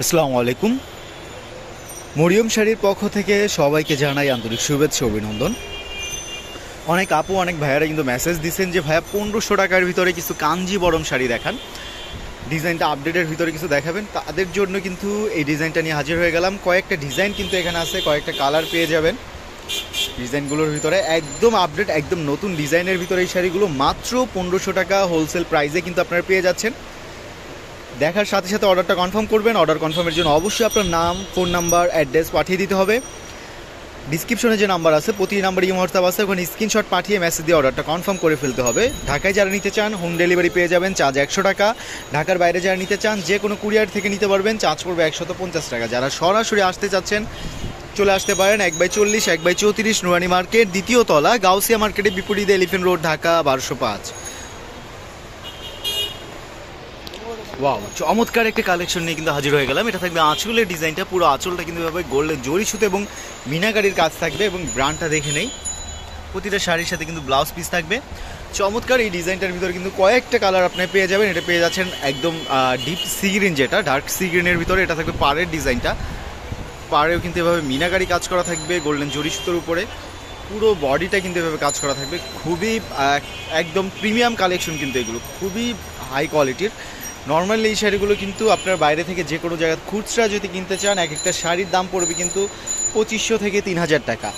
আসসালামু আলাইকুম। মরিয়ম শাড়ির পক্ষ থেকে সবাইকে জানাই আন্তরিক শুভেচ্ছা অভিনন্দন। অনেক আপু, অনেক ভাইয়ারা কিন্তু মেসেজ দিচ্ছেন যে, ভাইয়া, পনেরোশো টাকার ভিতরে কিছু কাঞ্জি বরম শাড়ি দেখান। ডিজাইনটা আপডেটের ভিতরে কিছু দেখাবেন। তাদের জন্য কিন্তু এই ডিজাইনটা নিয়ে হাজির হয়ে গেলাম। কয়েকটা ডিজাইন কিন্তু এখানে আছে, কয়েকটা কালার পেয়ে যাবেন। ডিজাইনগুলোর ভিতরে একদম আপডেট একদম নতুন ডিজাইনের ভিতরে এই শাড়িগুলো মাত্র পনেরোশো টাকা হোলসেল প্রাইসে কিন্তু আপনারা পেয়ে যাচ্ছেন। দেখার সাথে সাথে অর্ডারটা কনফার্ম করবেন। অর্ডার কনফার্মের জন্য অবশ্যই আপনার নাম, ফোন নাম্বার, অ্যাড্রেস পাঠিয়ে দিতে হবে। ডিসক্রিপশনে যে নাম্বার আছে, প্রতি নাম্বার ইমো হোয়াটসঅ্যাপ আছে ওখানে স্ক্রিনশট পাঠিয়ে মেসেজ দিয়ে অর্ডারটা কনফার্ম করে ফেলতে হবে। ঢাকায় যারা নিতে চান হোম ডেলিভারি পেয়ে যাবেন চার্জ একশো টাকা। ঢাকার বাইরে যারা নিতে চান, যে কোনো কুরিয়ার থেকে নিতে পারবেন চার্জ পড়বে একশত পঞ্চাশ টাকা। যারা সরাসরি আসতে চাচ্ছেন, চলে আসতে পারেন এক বাই চল্লিশ, এক বাই চৌত্রিশ নুরানি মার্কেট, দ্বিতীয় তলা, গাউসিয়া মার্কেটের বিপরীতে এলিফেন্ট রোড ঢাকা বারোশো পাঁচ। ওয়াও চমৎকার একটা কালেকশন নিয়ে কিন্তু হাজির হয়ে গেলাম। এটা থাকবে আঁচলের ডিজাইনটা। পুরো আঁচলটা কিন্তু এভাবে গোল্ডেন জরি সুতো এবং মিনাকারির কাজ থাকবে এবং ব্র্যান্ডটা দেখে নেই। প্রতিটা শাড়ির সাথে কিন্তু ব্লাউজ পিস থাকবে। চমৎকার এই ডিজাইনটার ভিতরে কিন্তু কয়েকটা কালার আপনি পেয়ে যাবেন। এটা পেয়ে যাচ্ছেন একদম ডিপ সি গ্রিন যেটা ডার্ক সি গ্রিনের ভিতরে। এটা থাকবে পাড়ের ডিজাইনটা। পাড়েও কিন্তু এভাবে মিনাকারি কাজ করা থাকবে, গোল্ডেন জরি সুতোর উপরে। পুরো বডিটা কিন্তু এভাবে কাজ করা থাকবে। খুবই একদম প্রিমিয়াম কালেকশন কিন্তু এগুলো। খুবই হাই কোয়ালিটির নর্মালি এই শাড়িগুলো কিন্তু আপনার বাইরে থেকে যে কোনো জায়গায় খুচরা যদি কিনতে চান, এক একটা শাড়ির দাম পড়বে কিন্তু পঁচিশশো থেকে তিন হাজার টাকা।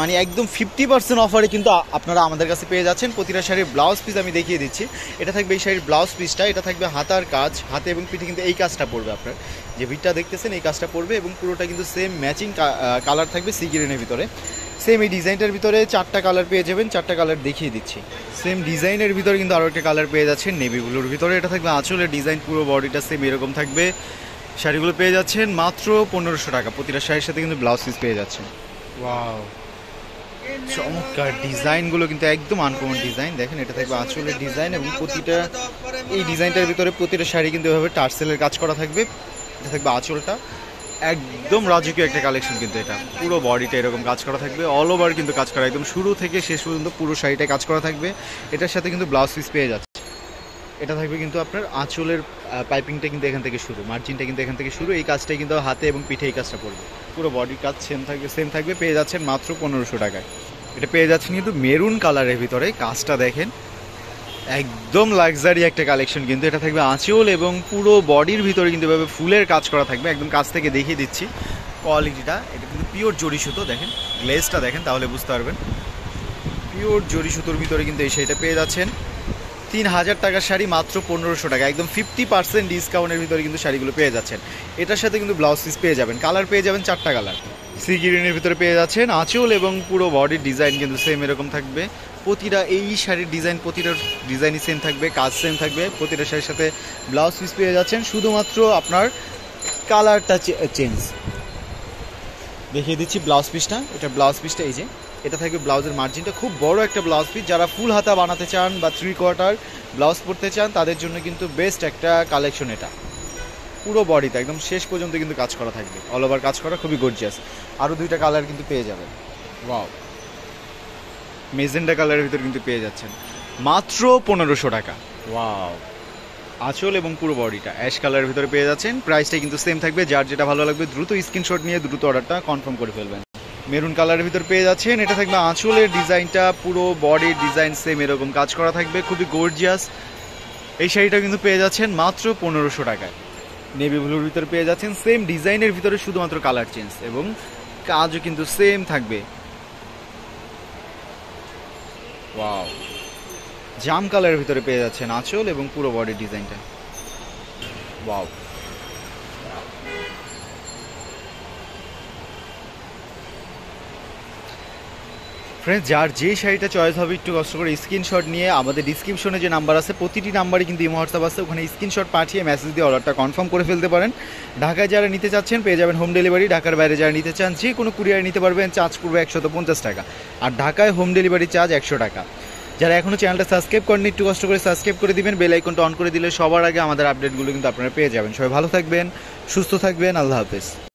মানে একদম ফিফটি পার্সেন্ট অফারে কিন্তু আপনারা আমাদের কাছে পেয়ে যাচ্ছেন। প্রতিটা শাড়ির ব্লাউজ পিস আমি দেখিয়ে দিচ্ছি। এটা থাকবে এই শাড়ির ব্লাউজ পিসটা এটা থাকবে হাতার কাজ, হাতে এবং পিঠে কিন্তু এই কাজটা পড়বে আপনার। যে ভিটটা দেখতেছেন, এই কাজটা পড়বে এবং পুরোটা কিন্তু সেম ম্যাচিং কালার থাকবে সি ভিতরে। সেম এই ডিজাইনটার ভিতরে চারটা কালার পেয়ে যাবেন চারটা কালার দেখিয়ে দিচ্ছি। সেম ডিজাইনের ভিতরে কিন্তু আরও একটা কালার পেয়ে যাচ্ছেন নেভি ব্লুর ভিতরে। এটা থাকবে আঁচলের ডিজাইন পুরো বডিটা সেম এরকম থাকবে। শাড়িগুলো পেয়ে যাচ্ছেন মাত্র পনেরোশো টাকা। প্রতিটা শাড়ির সাথে কিন্তু ব্লাউজ পিস পেয়ে যাচ্ছেন। ওয়াও চমৎকার ডিজাইনগুলো কিন্তু একদম আনকমন ডিজাইন দেখেন এটা থাকবে আঁচলের ডিজাইন এবং প্রতিটা এই ডিজাইনটার ভিতরে প্রতিটা শাড়ি কিন্তু এভাবে টার্সেলের কাজ করা থাকবে। এটা থাকবে আঁচলটা। একদম রাজকীয় একটা কালেকশন কিন্তু এটা। পুরো বডিটা এরকম কাজ করা থাকবে। অল ওভার কিন্তু কাজ করা, একদম শুরু থেকে শেষ পর্যন্ত পুরো শাড়িটা কাজ করা থাকবে। এটার সাথে কিন্তু ব্লাউজ পিস পেয়ে যাচ্ছে। এটা থাকবে কিন্তু আপনার আঁচলের পাইপিংটা কিন্তু এখান থেকে শুরু মার্জিনটা কিন্তু এখান থেকে শুরু। এই কাজটাই কিন্তু হাতে এবং পিঠে এই কাজটা পড়বে পুরো বডির কাজ সেম থাকবে সেম থাকবে। পেয়ে যাচ্ছেন মাত্র পনেরোশো টাকায়। এটা পেয়ে যাচ্ছেন কিন্তু মেরুন কালারের ভিতরে। কাজটা দেখেন একদম লাক্সারি একটা কালেকশন কিন্তু এটা থাকবে আঁচল এবং পুরো বডির ভিতরে কিন্তু এভাবে ফুলের কাজ করা থাকবে। একদম কাছ থেকে দেখিয়ে দিচ্ছি কোয়ালিটিটা এটা কিন্তু পিওর জরি সুতো, দেখেন গ্লেজটা দেখেন, তাহলে বুঝতে পারবেন। পিওর জরি সুতোর ভিতরে কিন্তু এই শাড়িটা পেয়ে যাচ্ছেন। তিন হাজার টাকার শাড়ি মাত্র পনেরোশো টাকা। একদম ফিফটি পার্সেন্ট ডিসকাউন্টের ভিতরে কিন্তু শাড়িগুলো পেয়ে যাচ্ছেন। এটার সাথে কিন্তু ব্লাউজ পিস পেয়ে যাবেন। কালার পেয়ে যাবেন চারটা কালার সি গ্রিনের ভিতরে পেয়ে যাচ্ছেন আঁচল এবং পুরো বডির ডিজাইন কিন্তু সেম এরকম থাকবে। প্রতিটা এই শাড়ির ডিজাইন প্রতিটার ডিজাইনই সেম থাকবে, কাজ সেম থাকবে। প্রতিটা শাড়ির সাথে ব্লাউজ পিস পেয়ে যাচ্ছেন। শুধুমাত্র আপনার কালারটা চেঞ্জ দেখিয়ে দিচ্ছি ব্লাউজ পিসটা এটা ব্লাউজ পিসটা এই যে। এটা থাকবে ব্লাউজের মার্জিনটা খুব বড় একটা ব্লাউজ পিস যারা ফুল হাতা বানাতে চান বা থ্রি কোয়ার্টার ব্লাউজ পরতে চান, তাদের জন্য কিন্তু বেস্ট একটা কালেকশন এটা। পুরো বডিতে একদম শেষ পর্যন্ত কিন্তু কাজ করা থাকবে। অল ওভার কাজ করা খুবই গর্জিয়াস আরও দুইটা কালার কিন্তু পেয়ে যাবেন। ওয়াও মেজেন্ডা কালারের ভিতর কিন্তু পেয়ে যাচ্ছেন। মাত্র পনেরোশো টাকা। ওয়াও আঁচল এবং পুরো বডিটা অ্যাশ কালারের ভিতরে পেয়ে যাচ্ছেন। প্রাইসটা কিন্তু সেম থাকবে। যার যেটা ভালো লাগবে, দ্রুত স্ক্রিনশট নিয়ে দ্রুত অর্ডারটা কনফার্ম করে ফেলবেন। মেরুন কালারের ভিতর পেয়ে যাচ্ছেন। এটা থাকবে আঁচলের ডিজাইনটা পুরো বডির ডিজাইন সেম এরকম কাজ করা থাকবে। খুবই গর্জিয়াস এই শাড়িটা কিন্তু পেয়ে যাচ্ছেন মাত্র পনেরোশো টাকায়। নেভি ব্লুর ভিতরে পেয়ে যাচ্ছেন। সেম ডিজাইনের ভিতরে শুধুমাত্র কালার চেঞ্জ এবং কাজও কিন্তু সেম থাকবে। জাম কালারের ভিতরে পেয়ে যাচ্ছেন আঁচল এবং পুরো বডি ডিজাইনটা ওয়াও ফ্রেন্ডস যার যে শাড়িটা চয়েস হবে, একটু কষ্ট করে স্ক্রিনশট নিয়ে আমাদের ডিসক্রিপশনে যে নাম্বার আছে, প্রতিটি নাম্বারই কিন্তু ইমো হোয়াটসঅ্যাপ আছে ওখানে স্ক্রিনশট পাঠিয়ে মেসেজ দিয়ে অর্ডারটা কনফার্ম করে ফেলতে পারেন। ঢাকায় যারা নিতে চাচ্ছেন, পেয়ে যাবেন হোম ডেলিভারি ঢাকার বাইরে যারা নিতে চান, যে কোনো কুরিয়ার নিতে পারবেন চার্জ করবে একশত পঞ্চাশ টাকা। আর ঢাকায় হোম ডেলিভারি চার্জ একশো টাকা। যারা এখনও চ্যানেলটা সাবস্ক্রাইব করেন একটু কষ্ট করে সাবস্ক্রাইব করে দিবেন। বেল আইকনটা অন করে দিলে সবার আগে আমাদের আপডেটগুলো কিন্তু আপনারা পেয়ে যাবেন। সবাই ভালো থাকবেন, সুস্থ থাকবেন। আল্লাহ হাফেজ।